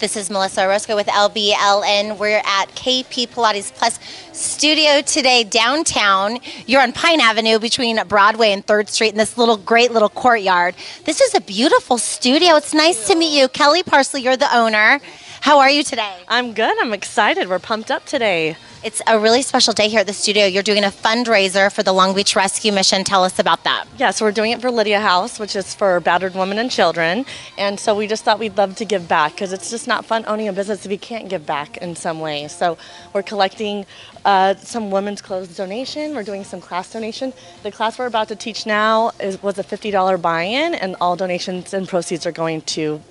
This is Melissa Orozco with LBLN. We're at KP Pilates Plus studio today downtown. You're on Pine Avenue between Broadway and 3rd Street in this little great little courtyard. This is a beautiful studio. It's nice to meet you. Kelly Parsley, you're the owner. How are you today? I'm good. I'm excited. We're pumped up today. It's a really special day here at the studio. You're doing a fundraiser for the Long Beach Rescue Mission. Tell us about that. Yeah, so we're doing it for Lydia House, which is for battered women and children. And so we just thought we'd love to give back because it's just not fun owning a business if you can't give back in some way. So we're collecting uh, some women's clothes donation. We're doing some class donation. The class we're about to teach now is, was a $50 buy-in, and all donations and proceeds are going to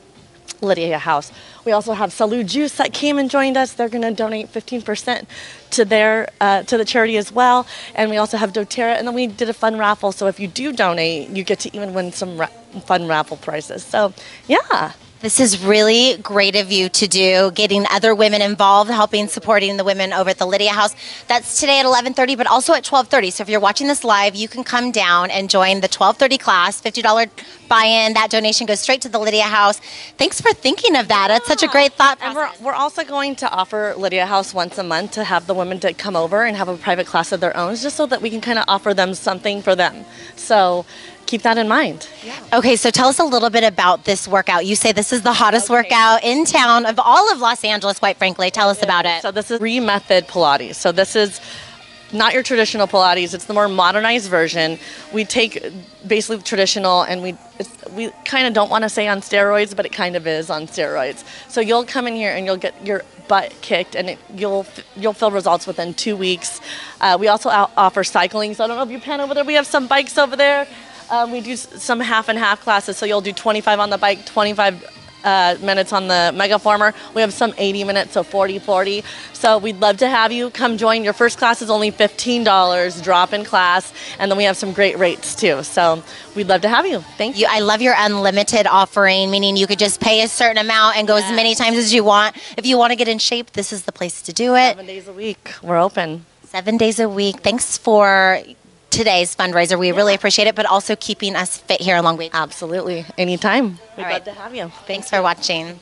Lydia House. We also have Salud Juice that came and joined us. They're going to donate 15% to their uh, to the charity as well. And we also have DoTerra. And then we did a fun raffle. So if you do donate, you get to even win some ra- fun raffle prizes. So yeah. This is really great of you to do, getting other women involved, helping supporting the women over at the Lydia House. That's today at 11:30, but also at 12:30. So if you're watching this live, you can come down and join the 12:30 class. $50 buy-in. That donation goes straight to the Lydia House. Thanks for thinking of that. That's such a great thought. And we're, we're also going to offer Lydia House once a month to have the women to come over and have a private class of their own, just so that we can kind of offer them something for them. So keep that in mind. Okay, so tell us a little bit about this workout. You say this is the hottest workout in town of all of Los Angeles, quite frankly. Tell us about it. So this is re-method Pilates. So this is not your traditional Pilates. It's the more modernized version. We take basically traditional and we it's, we kind of don't want to say on steroids, but it kind of is on steroids. So you'll come in here and you'll get your butt kicked, and it, you'll you'll feel results within two weeks. Uh, we also out- offer cycling. So I don't know if you pan over there. We have some bikes over there. Um, we do some half and half classes. So you'll do 25 on the bike, 25 uh, minutes on the Mega Megaformer. We have some 80 minutes, so 40 40. So we'd love to have you come join. Your first class is only $15, drop in class, and then we have some great rates too. So we'd love to have you. Thank you. You, I love your unlimited offering, meaning you could just pay a certain amount and go as many times as you want. If you want to get in shape, this is the place to do it. Seven days a week. We're open. Seven days a week. Thanks for today's fundraiser. We really appreciate it, but also keeping us fit here in Long Beach. Absolutely. Anytime. We'd right. love to have you. Thanks for watching.